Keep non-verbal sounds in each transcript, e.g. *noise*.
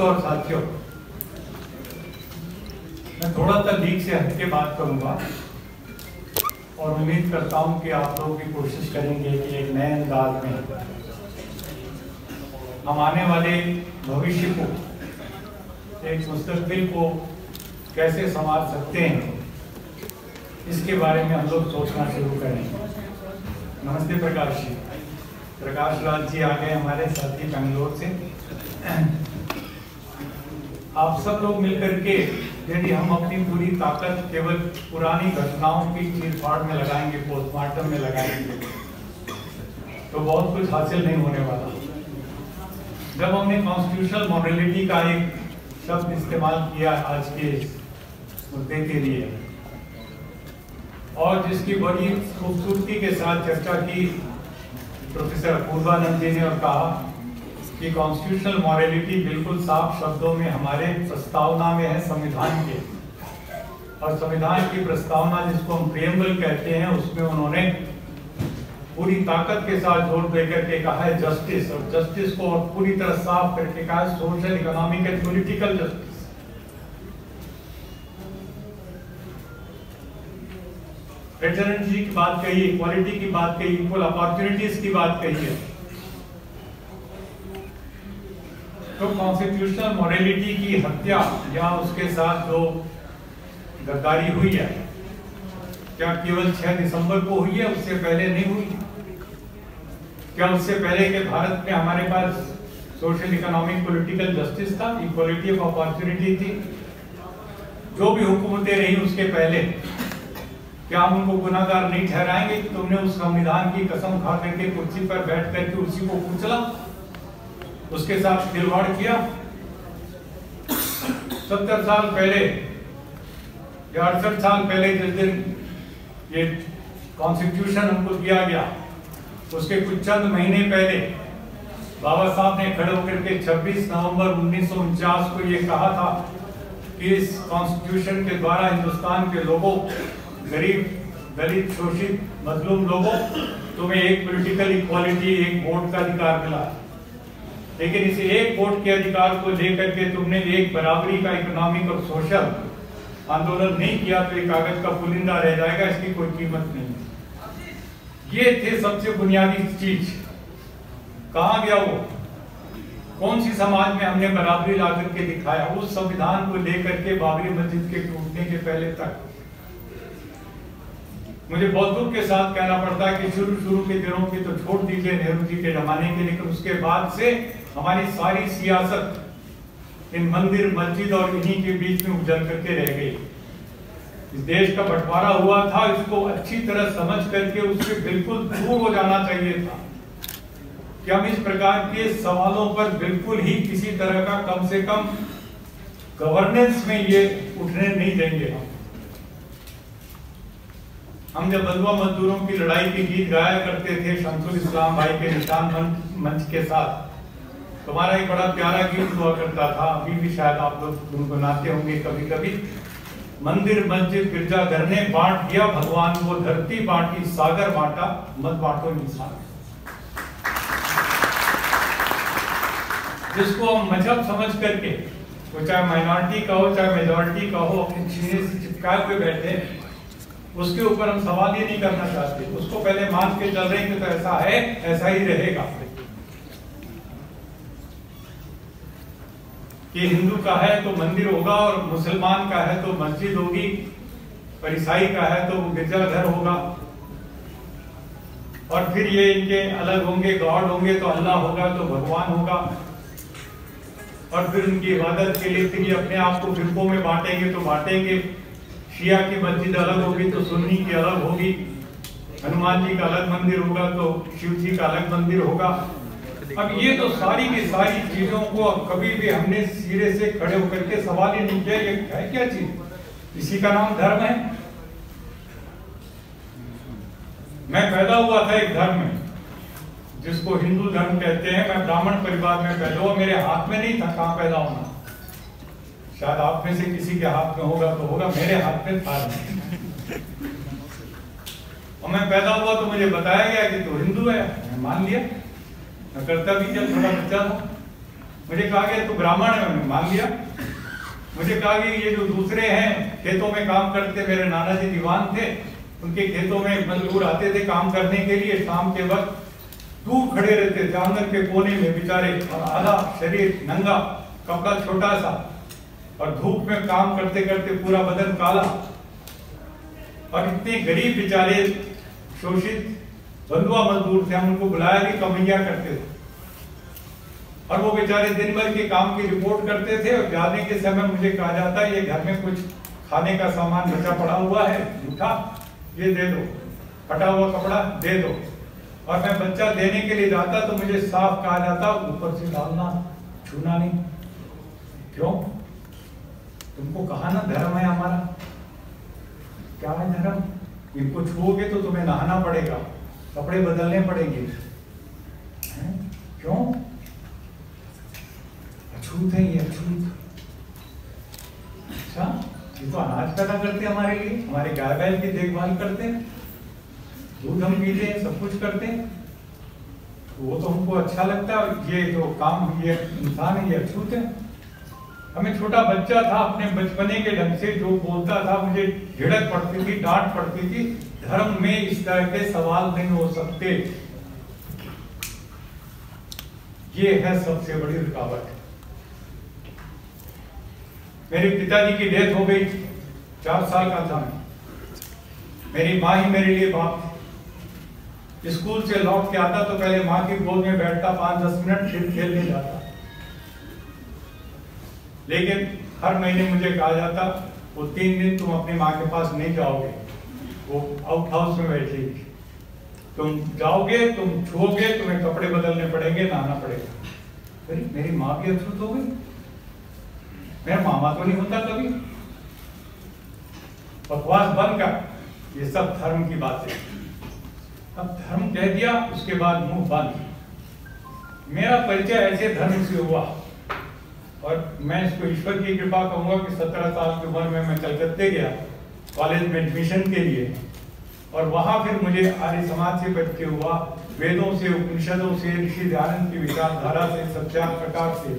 दोस्तों और साथियों, मैं थोड़ा सा लीक से हटके बात करूँगा और उम्मीद करता हूँ कि आप लोग भी कोशिश करेंगे कि एक नए अंदाज में हम आने वाले भविष्य को, एक मुस्तकबिल को कैसे संभाल सकते हैं, इसके बारे में हम लोग सोचना शुरू करें। नमस्ते प्रकाश जी। प्रकाश राज जी आ गए हमारे साथी बेंगलोर से। आप सब लोग मिलकर के यदि हम अपनी पूरी ताकत केवल पुरानी घटनाओं की चीर फाड़ में लगाएँगे पोस्टमार्टम में लगाएँगे तो बहुत कुछ हासिल नहीं होने वाला। जब हमने कॉन्स्टिट्यूशनल मॉडलिटी का एक शब्द इस्तेमाल किया आज के मुद्दे के लिए, और जिसकी बड़ी खूबसूरती के साथ चर्चा की, प्रोफेसर पूर्वानंद जी ने और कहा कि कॉन्स्टिट्यूशनल मॉरलिटी बिल्कुल साफ़ शब्दों में, हमारे प्रस्तावना में है संविधान के। और संविधान की प्रस्तावना जिसको हम प्रियम्बल कहते हैं, उसमें उन्होंने पूरी ताकत के साथ ज़ोर देकर के कहा है जस्टिस और जस्टिस को और पूरी तरह साफ़ करके कहा है social economic and political justice की बात कही इक्वालिटी की बात कही इक्वल अपॉर्चुनिटीज़ की बात कही है। तो कॉन्स्टिट्यूशनल मॉरलिटी की हत्या या उसके साथ जो गद्दारी हुई है, क्या केवल 6 दिसंबर को हुई है, उससे पहले नहीं हुई? क्या उससे पहले के भारत में हमारे पास सोशल इकोनॉमिक पॉलिटिकल जस्टिस था? इक्वलिटी ऑफ़ अपॉर्चुनिटी थी। जो भी हुकूमतें रही उसके पहले, क्या हम उनको गुनाहगार नहीं ठहराएँगे? तुमने उस संविधान की कसम खा करके कुर्सी पर बैठ करके उसी को कुचला। उसके साथ खिलवाड़ किया। सत्तर साल पहले या अड़सठ साल पहले जिस दिन ये कॉन्स्टिट्यूशन हमको दिया गया, उसके कुछ चंद महीने पहले बाबा साहब ने खड़े होकर के 26 नवंबर उन्नीस सौ उनचास को ये कहा था कि इस कॉन्स्टिट्यूशन के द्वारा हिंदुस्तान के लोगों, गरीब, दलित, शोषित, मजलूम लोगों, तुम्हें एक पॉलिटिकल इक्वालिटी एक वोट का अधिकार मिला। लेकिन इस एक वोट के अधिकार को लेकर के तुमने एक बराबरी का इकोनॉमिक और सोशल आंदोलन नहीं किया तो एक कागज़ का पुलिंदा रह जाएगा, इसकी कोई कीमत नहीं। ये थे सबसे बुनियादी चीज़। कहा गया वो? कौन सी समाज में हमने बराबरी ला करके दिखाया? उस संविधान को लेकर के बाबरी मस्जिद के टूटने के पहले तक। मुझे बहुत दुख के साथ कहना पड़ता है कि शुरू शुरू के दिनों की तो छोड़ दीजिए नेहरू जी के जमाने के, लेकिन उसके बाद से हमारी सारी सियासत इन मंदिर, मस्जिद और इन्हीं के बीच में उजल करके रह गई। इस देश का बंटवारा हुआ था, इसको अच्छी तरह समझ करके उससे बिल्कुल दूर हो जाना चाहिए था। कि हम इस प्रकार के सवालों पर बिल्कुल ही किसी तरह का कम से कम गवर्नेंस में ये उठने नहीं देंगे हम। हम जब बंधुआ मजदूरों की लड़ाई के गीत गाया करते थे शमसुल इस्लाम भाई के निशान मंच के साथ तुम्हारा एक बड़ा प्यारा गीत हुआ करता था, अभी भी शायद आप लोग गुनगुनाते होंगे कभी कभी मंदिर, मस्जिद, गिरजा, घर ने बांट दिया भगवान को धरती बांटी, सागर बांटा, मत बांटो इंसान। जिसको हम मज़हब समझ करके, वो चाहे माइनॉरिटी का हो, चाहे मेजोरिटी का हो, अपने सीने से चिपकाए हुए बैठे, उसके ऊपर हम सवाल ही नहीं करना चाहते। उसको पहले मान के चल रहे हैं कि तो ऐसा है, ऐसा ही रहेगा। कि हिंदू का है तो मंदिर होगा और मुसलमान का है तो मस्जिद होगी और ईसाई का है तो गिरजाघर होगा। और फिर ये इनके अलग होंगे, गॉड होंगे तो अल्लाह होगा तो भगवान होगा। और फिर उनकी इबादत के लिए फिर ये अपने आप को फिरकों में बांटेंगे तो बांटेंगे। शिया की मस्जिद अलग होगी तो सुन्नी की अलग होगी। हनुमान जी का अलग मंदिर होगा तो शिव जी का अलग मंदिर होगा। अब ये तो सारी की सारी चीज़ों को अब कभी भी हमने सिरे से खड़े होकर के सवाल ही नहीं किया ये है क्या चीज़? इसी का नाम धर्म है। मैं पैदा हुआ था एक धर्म में, जिसको हिंदू धर्म कहते हैं। मैं ब्राह्मण परिवार में पैदा हुआ, मेरे हाथ में नहीं था कहाँ पैदा होना। शायद आप में से किसी के हाथ में होगा तो होगा, मेरे हाथ में था और मैं पैदा हुआ तो मुझे बताया गया कि तू तो हिंदू है मैं मान लिया। मैं करता भी जब थोड़ा बच्चा था। मुझे कहा गया, तू ब्राह्मण है मैंने मान लिया। मुझे कहा कि ये जो दूसरे हैं, खेतों में काम करते, मेरे नाना जी दीवान थे। उनके खेतों में मजदूर आते थे काम करने के लिए, शाम के वक्त दूर खड़े रहते थे आँगन के कोने में बेचारे आधा शरीर नंगा, कपड़ा छोटा सा, और धूप में काम करते करते पूरा बदन काला। और इतने गरीब बेचारे शोषित बंधुआ मजदूर थे हम उनको बुलाया भी कमैया करते थे और वो बेचारे दिन भर के काम की रिपोर्ट करते थे और जाने के समय मुझे कहा जाता ये घर में कुछ खाने का सामान बचा पड़ा हुआ है, जूठा, ये दे दो। फटा हुआ कपड़ा, दे दो। और मैं बच्चा देने के लिए जाता तो मुझे साफ़ कहा जाता, ऊपर से डालना, छूना नहीं। क्यों? तुमको कहा ना, धर्म है हमारा। क्या है धर्म? इनको छुओगे तो तुम्हें नहाना पड़ेगा। कपड़े बदलने पड़ेंगे। हैं? क्यों? अछूत है ये, अछूत। अच्छा ये तो अनाज पैदा करते हैं हमारे लिए। हमारे गाय बैल की देखभाल करते हैं। दूध हम पीते हैं, सब कुछ करते हैं। तो वो तो हमको अच्छा लगता है ये जो काम, ये इंसान है, ये अछूत है। हमें छोटा बच्चा था, अपने बचपने के ढंग से जो बोलता था, मुझे झिड़क पड़ती थी, डांट पड़ती थी। धर्म में इस तरह के सवाल नहीं हो सकते। ये है सबसे बड़ी रुकावट। मेरे पिताजी की डेथ हो गई, चार साल का था। मैं मेरी माँ ही मेरे लिए बाप स्कूल से लौट के आता तो पहले माँ की गोद में बैठता, पाँच दस मिनट फिर खेलने जाता। लेकिन हर महीने मुझे कहा जाता, वो तीन दिन तुम अपनी माँ के पास नहीं जाओगे। वो आउट हाउस में बैठेगी तुम जाओगे, तुम छुओगे, तुम्हें कपड़े बदलने पड़ेंगे, नहाना पड़ेगा। अरे, मेरी माँ भी अछूत हो गई। मेरा मामा तो नहीं होता कभी। बकवास बंद कर ये सब धर्म की बात। अब धर्म कह दिया, उसके बाद मुँह बंद। मेरा परिचय ऐसे धर्म से हुआ। और मैं इसको ईश्वर की कृपा कहूँगा कि सत्रह साल की उम्र में मैं कलकत्ते गया कॉलेज में एडमिशन के लिए। और वहाँ फिर मुझे आर्य समाज से परिचय हुआ, वेदों से, उपनिषदों से, ऋषि दयानंद की विचारधारा से सत्यान प्रकार से।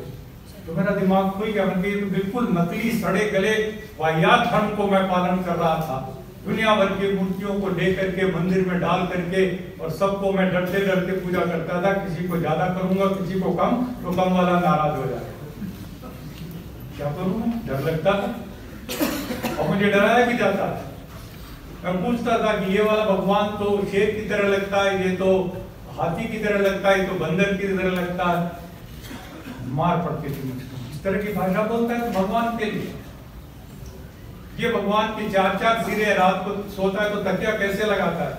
तो मेरा दिमाग खुल गया बल्कि तो बिल्कुल नकली, सड़े गले वाहियात धर्म को मैं पालन कर रहा था। दुनिया भर की मूर्तियों को ले करके, मंदिर में डाल करके और सबको मैं डरते डरते पूजा करता था, किसी को ज़्यादा करूँगा, किसी को कम तो कम वाला नाराज़ हो जाएगा क्या करूँ मैं? डर लगता था। और मुझे डराया भी जाता था। मैं पूछता था कि ये वाला भगवान तो शेर की तरह लगता है, ये तो हाथी की तरह लगता है, ये तो बंदर की तरह लगता है। मार पड़ती थी मुझको इस तरह की भाषा बोलता है तो भगवान के लिए। ये भगवान की चार चार सिरे रात को सोता है तो तकिया कैसे लगाता है?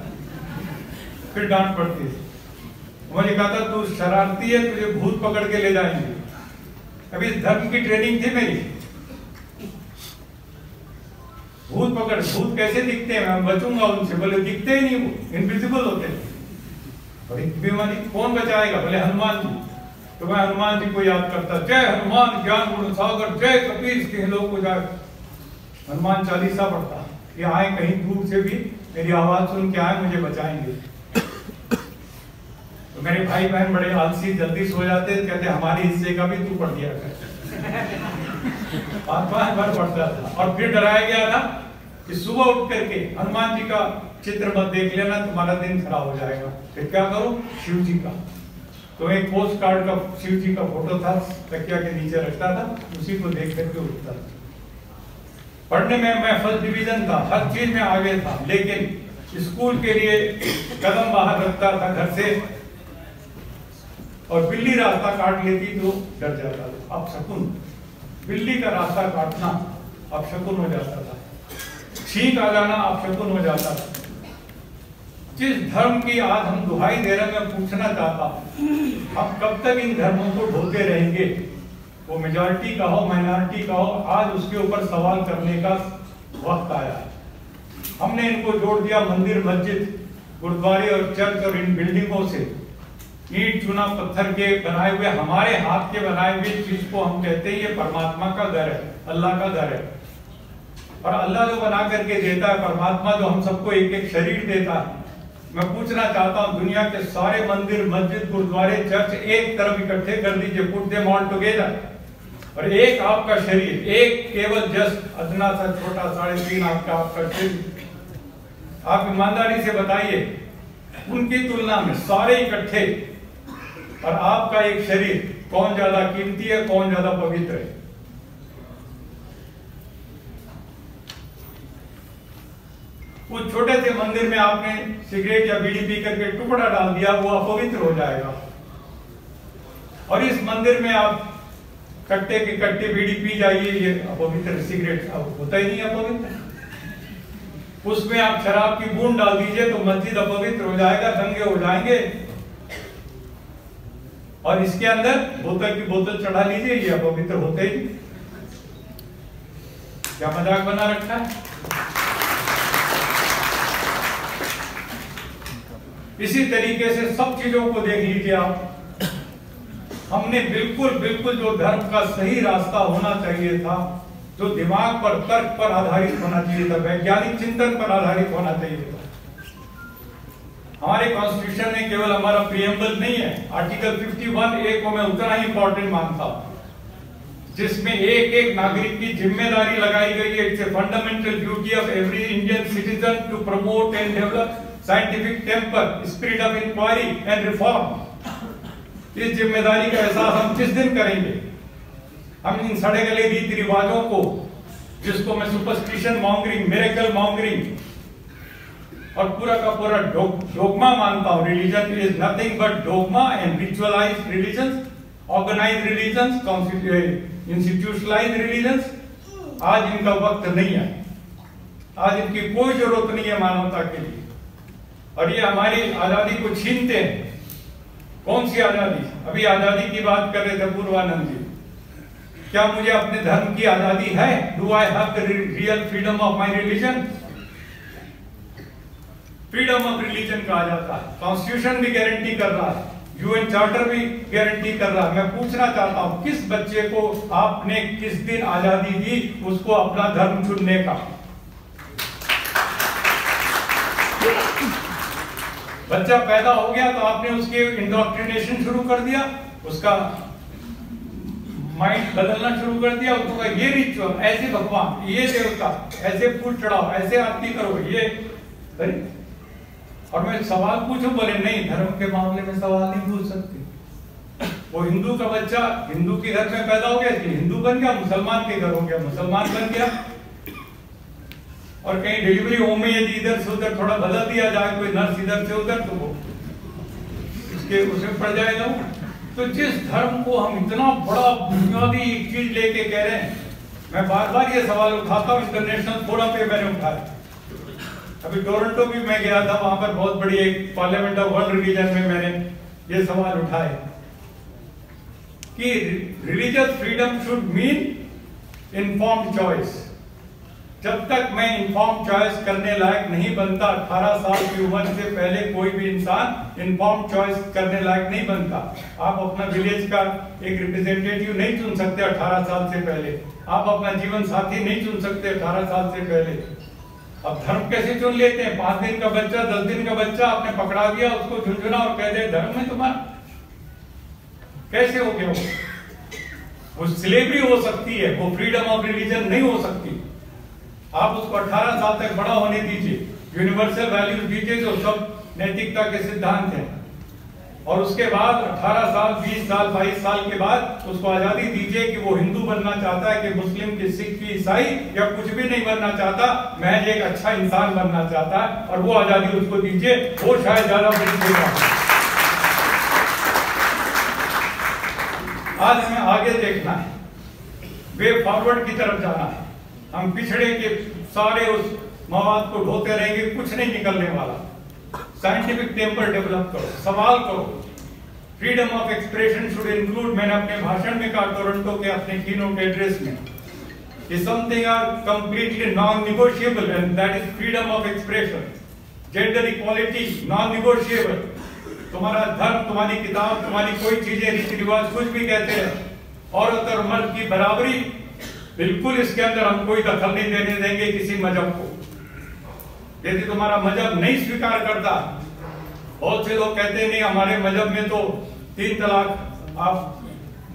फिर डांट पड़ती है। मुझे कहा था, तू शरारती है, तुझे भूत पकड़ के ले जाएँगे। अभी धर्म की ट्रेनिंग थी मेरी। भूत पकड़, भूत कैसे दिखते हैं? मैं बचूँगा उनसे। बोले, दिखते ही नहीं वो इनविजिबल होते हैं। बड़ी बीमारी, कौन बचाएगा? बोले, हनुमान जी। तो मैं हनुमान जी को याद करता, जय हनुमान ज्ञान गुण सागर, जय कपीर के लोग को जाए हनुमान चालीसा पढ़ता ये आए कहीं दूर से भी मेरी आवाज़ सुन के आए, मुझे बचाएँगे। मेरे भाई बहन बड़े आलसी, जल्दी सो जाते कहते हमारे हिस्से का भी तू पढ़ दिया कर। *laughs* पाँच बार पढ़ता था और फिर डराया गया था कि सुबह उठ करके हनुमान जी का चित्र मत देख लेना, तुम्हारा दिन खराब हो जाएगा। फिर क्या करो? शिव जी का। तो एक पोस्ट कार्ड का, शिव जी का फ़ोटो था, तकिया के नीचे रखता था, उसी को देख करके उठता था। पढ़ने में मैं फ़र्स्ट डिवीज़न था, हर चीज़ में आगे था, लेकिन स्कूल के लिए कदम बाहर रखता था, घर से और बिल्ली रास्ता काट लेती तो डर जाता था। अब शकुन, बिल्ली का रास्ता काटना अब शकुन हो जाता था। छींक आ जाना अब शकुन हो जाता था। जिस धर्म की आज हम दुहाई दे रहे मैं पूछना चाहता हूँ, हम कब तक इन धर्मों को ढोते रहेंगे? वो मेजॉरिटी का हो माइनॉरिटी का हो, आज उसके ऊपर सवाल करने का वक्त आया। है हमने इनको जोड़ दिया मंदिर, मस्जिद, गुरुद्वारे और चर्च और इन बिल्डिंगों से। ईट, चुना, पत्थर के बनाए हुए, हमारे हाथ के बनाए हुए चीज़ को हम कहते हैं, ये परमात्मा का घर है, अल्लाह का घर है। और अल्लाह जो बना करके देता है, परमात्मा जो हम सबको एक एक शरीर देता है। मैं पूछना चाहता हूँ, दुनिया के सारे मंदिर, मस्जिद, गुरुद्वारे, चर्च एक तरफ़ इकट्ठे कर दीजिए पुट देम ऑल टुगेदर और एक आपका शरीर, एक केवल जस्ट, अदना सा, छोटा, साढ़े तीन आपका आपका शरीर। आप ईमानदारी से बताइए, उनकी तुलना में सारे इकट्ठे और आपका एक शरीर कौन ज़्यादा कीमती है, कौन ज़्यादा पवित्र है? उस छोटे से मंदिर में आपने सिगरेट या बीड़ी पी करके टुकड़ा डाल दिया, वो अपवित्र हो जाएगा। और इस मंदिर में आप कट्टे के कट्टे बीड़ी पी जाइए, ये अपवित्र सिगरेट होता ही नहीं अपवित्र। उसमें आप शराब की बूंद डाल दीजिए तो मस्जिद अपवित्र हो जाएगा, दंगे हो जाएँगे। और इसके अंदर बोतल की बोतल चढ़ा लीजिए, ये अपवित्र होते ही क्या मज़ाक बना रखा है? इसी तरीके से सब चीज़ों को देख लीजिए आप। हमने बिल्कुल बिल्कुल जो धर्म का सही रास्ता होना चाहिए था, जो दिमाग पर तर्क पर आधारित होना चाहिए था, वैज्ञानिक चिंतन पर आधारित होना चाहिए था। हमारे कॉन्स्टिट्यूशन में केवल हमारा प्रियम्बल नहीं है। आर्टिकल 51 ए को मैं उतना ही इंपॉर्टेंट मानता हूँ। जिसमें एक एक नागरिक की ज़िम्मेदारी लगाई गई है। It's a fundamental duty of every Indian citizen to promote and develop scientific temper spirit of inquiry and reform इस ज़िम्मेदारी का एहसास हम किस दिन करेंगे? हम इन सड़े गले रीति रिवाजों को, जिसको मैं सुपरस्टिशन मॉन्गरिंग मेरेकल मॉन्गरिंग और पूरा का पूरा डोगमा मानता हूँ। Religion is nothing but dogma and ritualise religion organise religion institutionalise religion आज इनका वक्त नहीं है। आज इनकी कोई ज़रूरत नहीं है मानवता के लिए। और ये हमारी आज़ादी को छीनते हैं। कौन सी आज़ादी? अभी आज़ादी की बात कर रहे थे पूर्वानंद जी। क्या मुझे अपने धर्म की आज़ादी है? Do I have the real freedom of my religion freedom of religion कहा जाता है। कॉन्स्टिट्यूशन भी गारंटी कर रहा है। यूएन चार्टर भी गारंटी कर रहा है। मैं पूछना चाहता हूँ, किस बच्चे को आपने किस दिन आज़ादी दी, उसको अपना धर्म चुनने का? बच्चा पैदा हो गया तो आपने उसके इंडोक्ट्रिनेशन शुरू कर दिया, उसका माइंड बदलना शुरू कर दिया, उसको कहा, ये रिचुअल ऐसे भगवान, ये देवता, ऐसे फूल चढ़ाओ, ऐसे आरती करो, ये और मैं सवाल पूछूँ, बोले, नहीं, धर्म के मामले में सवाल नहीं पूछ सकते। वो हिंदू का बच्चा, हिंदू के घर में पैदा हो गया हिंदू बन गया, मुसलमान के घर हो गया, मुसलमान बन गया। और कहीं डिलीवरी होम में यदि इधर से उधर थोड़ा बदल दिया जाए, कोई नर्स इधर से उधर तो वो उसके उसमें पड़ जाएगा तो जिस धर्म को हम इतना बड़ा बुनियादी चीज़ लेके कह रहे हैं, मैं बार बार ये सवाल उठाता हूँ इंटरनेशनल फोरम पे मैंने उठाया। अभी टोरंटो भी मैं गया था, वहाँ पर बहुत बड़ी एक पार्लियामेंट ऑफ़ वर्ल्ड रिलीजन में मैंने ये सवाल उठाए कि religious freedom should mean inform choice जब तक मैं इन्फॉर्म चॉइस करने लायक नहीं बनता 18 साल की उम्र से पहले कोई भी इंसान इन्फॉर्म चॉइस करने लायक नहीं बनता। आप अपना विलेज का एक रिप्रेजेंटेटिव नहीं चुन सकते 18 साल से पहले। आप अपना जीवन साथी नहीं चुन सकते 18 साल से पहले। अब धर्म कैसे चुन लेते हैं? पाँच दिन का बच्चा, दस दिन का बच्चा, आपने पकड़ा दिया, उसको झुंझुना और कह दे, धर्म है तुम्हारा। कैसे हो गया वो? स्लेवरी हो सकती है, वो फ्रीडम ऑफ़ रिलीजन नहीं हो सकती। आप उसको 18 साल तक बड़ा होने दीजिए। यूनिवर्सल वैल्यूज़ दीजिए जो सब नैतिकता के सिद्धांत हैं। और उसके बाद 18 साल 20 साल 22 साल के बाद उसको आज़ादी दीजिए कि वो हिंदू बनना चाहता है, कि मुस्लिम, की सिख, की ईसाई, या कुछ भी नहीं बनना चाहता महज एक अच्छा इंसान बनना चाहता है, और वो आज़ादी उसको दीजिए, वो शायद ज़्यादा आज हमें आगे देखना है। वे फॉरवर्ड की तरफ़ जाना है। हम पिछड़े के सारे उस मवाद को ढोते रहेंगे, कुछ नहीं निकलने वाला। साइंटिफिक टेम्पर डेवलप करो, सवाल करो। Freedom of expression should include मैंने अपने भाषण में कहा टोरंटो के अपने कीनोट एड्रेस में। Something are completely non negotiable and that is freedom of expression gender equality non negotiable तुम्हारा धर्म, तुम्हारी किताब, तुम्हारी कोई चीज़ें, रीति रिवाज, कुछ भी कहते हैं। औरत और मर्द की बराबरी, बिल्कुल इसके अंदर हम कोई दखल नहीं देने देंगे किसी मज़हब को। यदि तुम्हारा मज़हब नहीं स्वीकार करता बहुत से लोग कहते नहीं हमारे मज़हब में तो तीन तलाक आप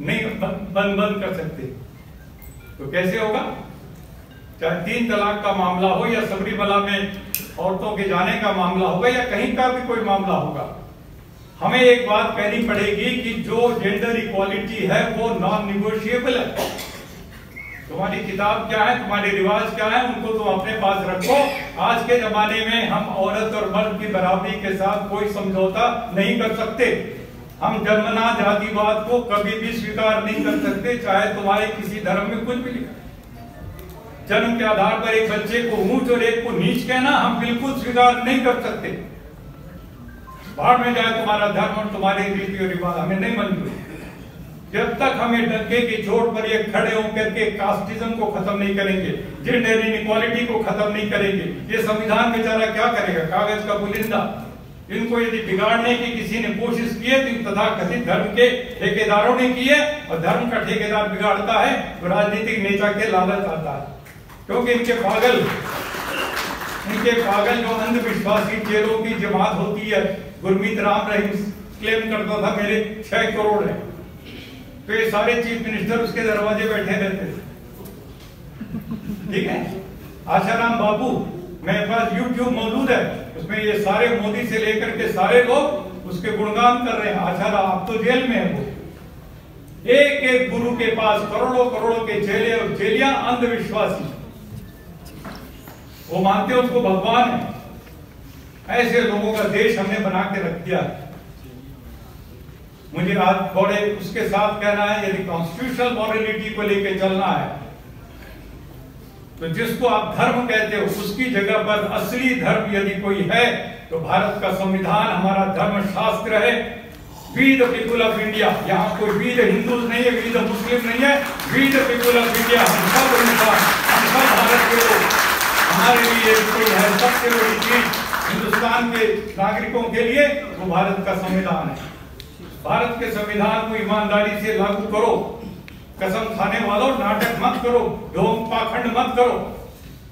नहीं बंद बंद कर सकते तो कैसे होगा चाहे तीन तलाक का मामला हो या सबरीमला में औरतों के जाने का मामला होगा या कहीं का भी कोई मामला होगा हमें एक बात कहनी पड़ेगी कि जो जेंडर इक्वालिटी है वो नॉन निगोशिएबल है तुम्हारी किताब क्या है? तुम्हारे रिवाज क्या है? उनको तुम अपने पास रखो। आज के जमाने में हम औरत और मर्द की बराबरी के साथ कोई समझौता नहीं कर सकते। हम जन्मना जातिवाद को कभी भी स्वीकार नहीं कर सकते, चाहे तुम्हारे किसी धर्म में कुछ भी लिखा। जन्म के आधार पर एक बच्चे को ऊंच और एक को नीच कहना हम बिल्कुल स्वीकार नहीं कर सकते। बाहर में जाए तुम्हारा धर्म और तुम्हारे रीति और रिवाज, हमें नहीं मंजूर जब तक हमें डंके की चोट पर ये खड़े होकर के कास्टिज्म को खत्म नहीं करेंगे जेंडर इनक्वालिटी को खत्म नहीं करेंगे, ये संविधान बेचारा क्या करेगा? कागज़ का बुलिंदा। इनको यदि बिगाड़ने की किसी ने कोशिश की है तो तथा कथित धर्म के ठेकेदारों ने की है, और धर्म का ठेकेदार बिगाड़ता है तो राजनीतिक नेता के लालच आता है। क्योंकि इनके पागल इनके पागल जो अंधविश्वासी चेलों की जमात होती है, गुरमीत राम रहीम क्लेम करता था, मेरे छह करोड़ है। तो ये सारे चीफ मिनिस्टर उसके दरवाजे बैठे रहते थे ठीक है? आशाराम बाबू, मेरे पास यूट्यूब मौजूद है। उसमें ये सारे मोदी से लेकर के सारे लोग उसके गुणगान कर रहे हैं। आचारा आप तो जेल में है वो। एक एक गुरु के पास करोड़ों करोड़ों के चेले और चेलियाँ अंधविश्वासी। वो मानते हैं उसको भगवान है। ऐसे लोगों का देश हमने बना के रख दिया मुझे आज थोड़े उसके साथ कहना है, यदि कॉन्स्टिट्यूशनल मॉरलिटी को लेकर चलना है तो जिसको आप धर्म कहते हो, उसकी जगह पर असली धर्म यदि कोई है तो भारत का संविधान हमारा धर्म शास्त्र है we the people of India यहाँ कोई वी द हिंदू नहीं है वी द मुस्लिम नहीं है। We the people of India हम सब इंसान हम सब भारत के लोग। हमारे लिए कोई है सबसे बड़ी चीज़ हिंदुस्तान के नागरिकों के लिए वो भारत का संविधान है। भारत के संविधान को ईमानदारी से लागू करो। कसम खाने वालों, नाटक मत करो, ढोंग पाखंड मत करो।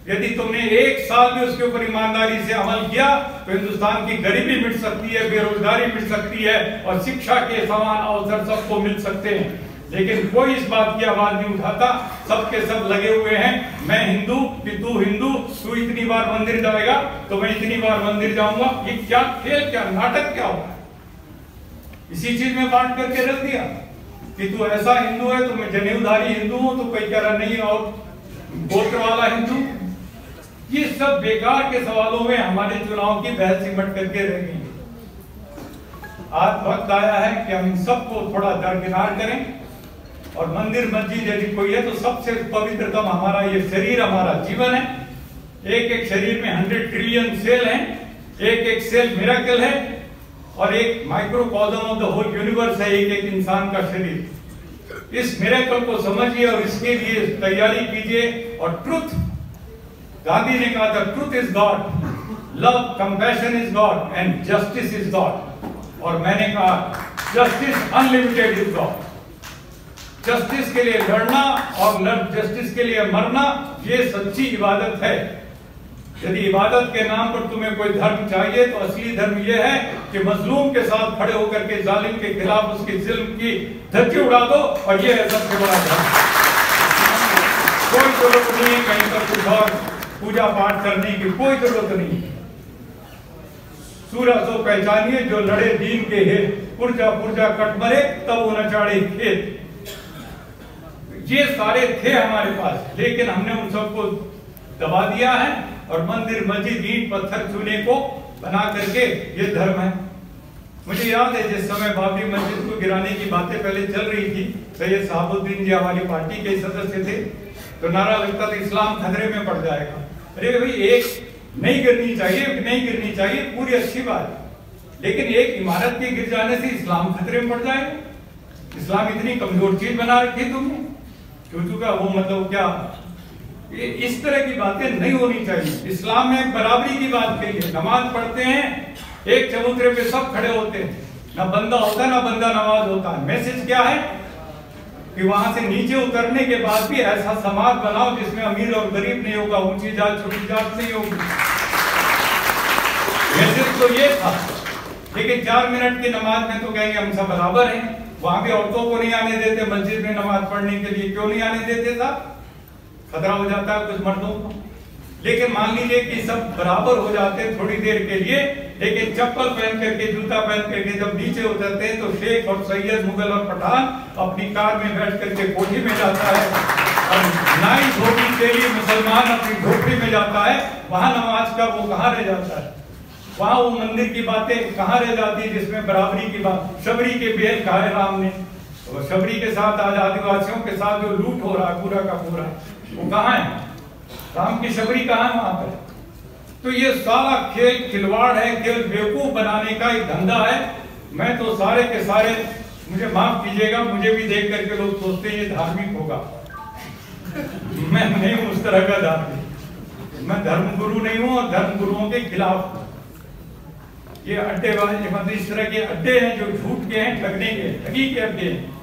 यदि तुमने एक साल भी उसके ऊपर ईमानदारी से अमल किया तो हिंदुस्तान की गरीबी मिट सकती है, बेरोजगारी मिट सकती है और शिक्षा के समान अवसर सबको मिल सकते हैं। लेकिन कोई इस बात की आवाज़ नहीं उठाता, सबके सब लगे हुए हैं। मैं हिंदू तू हिंदू, तू इतनी बार मंदिर जाएगा तो मैं इतनी बार मंदिर जाऊँगा। ये क्या खेल, क्या नाटक, क्या होगा इसी चीज़ में बांट करके रख दिया कि तू ऐसा हिंदू है तो मैं जनेऊधारी हिंदू हूँ तो कोई कह रहा नहीं और गोत्र वाला हिंदू। ये सब बेकार के सवालों में हमारे चुनाव की बहस सिमट करके रह गई। आज वक्त आया है कि हम सबको थोड़ा दरकिनार करें और मंदिर मस्जिद यदि कोई है तो सबसे पवित्रतम हमारा ये शरीर, हमारा जीवन है। एक एक शरीर में हंड्रेड ट्रिलियन सेल हैं, एक एक सेल मिराकल है। और एक microcosm of the whole universe है एक एक इंसान का शरीर। इस मेरेकल को समझिए और इसके लिए तैयारी कीजिए और ट्रुथ गांधी ने कहा था truth is God love compassion is God and justice is God और मैंने कहा justice unlimited is God justice के लिए लड़ना और जस्टिस के लिए मरना, ये सच्ची इबादत है। यदि इबादत के नाम पर तुम्हें कोई धर्म चाहिए तो असली धर्म यह है कि मजलूम के साथ खड़े होकर के जालिम के खिलाफ उसकी जुल्म की धज्जी उड़ा दो, और यह है सबसे बड़ा धर्म। कोई ज़रूरत नहीं, कहीं पर कुछ और पूजा पाठ करने की कोई ज़रूरत नहीं। सूरज तो पहचानिए, जो लड़े दीन के है पुरजा पुरजा कट मरे, तब वो नचाड़े खेत। ये सारे थे हमारे पास, लेकिन हमने उन सबको दबा दिया है। और मंदिर मस्जिद ईट पत्थर चूने को बना करके ये धर्म है। मुझे याद है, जिस समय बाबरी मस्जिद को गिराने की बातें पहले चल रही थी सैयद साहबुद्दीन जी हमारी पार्टी के सदस्य थे तो नारा लगता था इस्लाम खतरे में पड़ जाएगा। अरे भाई, एक नहीं गिरनी चाहिए नहीं गिरनी चाहिए, पूरी अच्छी बात। लेकिन एक इमारत के गिर जाने से इस्लाम खतरे में पड़ जाएगा। इस्लाम इतनी कमज़ोर चीज़ बना रखी तुमने। क्यों चुका? वो मतलब क्या ये इस तरह की बातें नहीं होनी चाहिए। इस्लाम में बराबरी की बात कही है। नमाज़ पढ़ते हैं, एक चबूतरे पे सब खड़े होते हैं। ना बंदा होता, ना बंदा नमाज़ होता। है मैसेज क्या है? कि वहाँ से नीचे उतरने के बाद भी ऐसा समाज बनाओ जिसमें अमीर और गरीब नहीं होगा। ऊँची जात, छोटी जात नहीं होगी। मैसेज तो ये था। लेकिन चार मिनट की नमाज़ में तो कहेंगे, हम सब बराबर हैं। वहाँ भी औरतों को नहीं आने देते। मस्जिद में नमाज़ पढ़ने के लिए क्यों नहीं आने देते साहब? खतरा हो जाता है कुछ मर्दों को। लेकिन मान लीजिए कि सब बराबर हो जाते हैं थोड़ी देर के लिए, लेकिन चप्पल पहन करके, जूता पहन करके जब नीचे उतरते हैं तो शेख और सैयद, मुगल और पठान अपनी कार में बैठ करके कोठी में जाता है। नाई धोबी के लिए मुसलमान अपनी झोपड़ी में जाता है। वहाँ नमाज़ का वो कहाँ रह जाता है? वहाँ वो मंदिर की बातें कहाँ रह जाती है जिसमें बराबरी की बात? शबरी के बेल कहा है राम ने। तो शबरी के साथ आज आदिवासियों के साथ जो लूट हो रहा है, पूरा का पूरा। वो कहाँ है? राम की शबरी कहाँ है वहाँ पर? तो ये सारा खेल, खिलवाड़ है, खेल बेवकूफ़ बनाने का एक धंधा है। मैं तो सारे के सारे, मुझे माफ़ कीजिएगा, मुझे भी देख करके लोग सोचते हैं ये धार्मिक होगा। मैं नहीं हूँ उस तरह का धार्मिक। मैं धर्म गुरु नहीं हूँ और धर्म गुरुओं के खिलाफ ये अड्डेबाज मतलब इस तरह के अड्डे हैं जो झूठ के हैं ठगने के ठगी के अड्डे हैं।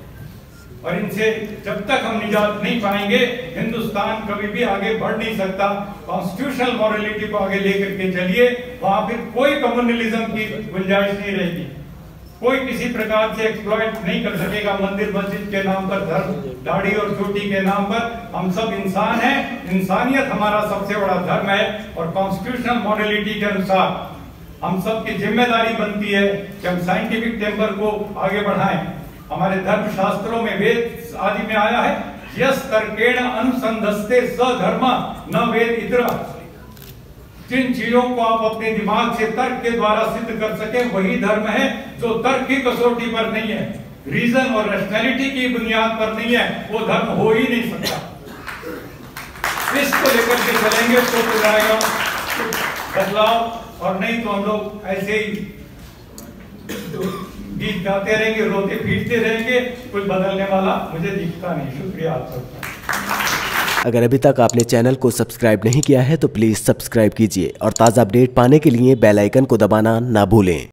और इनसे जब तक हम निजात नहीं पाएँगे, हिंदुस्तान कभी भी आगे बढ़ नहीं सकता। कॉन्स्टिट्यूशनल मॉरलिटी को आगे लेकर के चलिए, वहाँ फिर कोई कम्युनलिज्म की गुंजाइश नहीं रहेगी। कोई किसी प्रकार से एक्सप्लॉइट नहीं कर सकेगा। मंदिर मस्जिद के नाम पर धर्म, दाढ़ी और चोटी के नाम पर। हम सब इंसान हैं। इंसानियत हमारा सबसे बड़ा धर्म है और कॉन्स्टिट्यूशनल मॉडलिटी के अनुसार हम सब की ज़िम्मेदारी बनती है कि हम साइंटिफिक टेम्पर को आगे बढ़ाएँ। हमारे धर्म शास्त्रों में वेद आदि में आया है, यस तर्केण अनुसंधस्ते सधर्म, न वेद इतर। जिन चीज़ों को आप अपने दिमाग से तर्क के द्वारा सिद्ध कर सके, वही धर्म है जो तर्क की कसौटी पर नहीं है। रीजन और रैशनैलिटी की बुनियाद पर नहीं है, वो धर्म हो ही नहीं सकता। इसको लेकर के चलेंगे तो जाएगा बदलाव, और नहीं तो हम लोग ऐसे ही गीत गाते रहेंगे, रोते पीटते रहेंगे, कुछ बदलने वाला मुझे दिखता नहीं, शुक्रिया आप सबका। अगर अभी तक आपने चैनल को सब्सक्राइब नहीं किया है तो प्लीज़ सब्सक्राइब कीजिए और ताज़ा अपडेट पाने के लिए बेल आइकन को दबाना ना भूलें।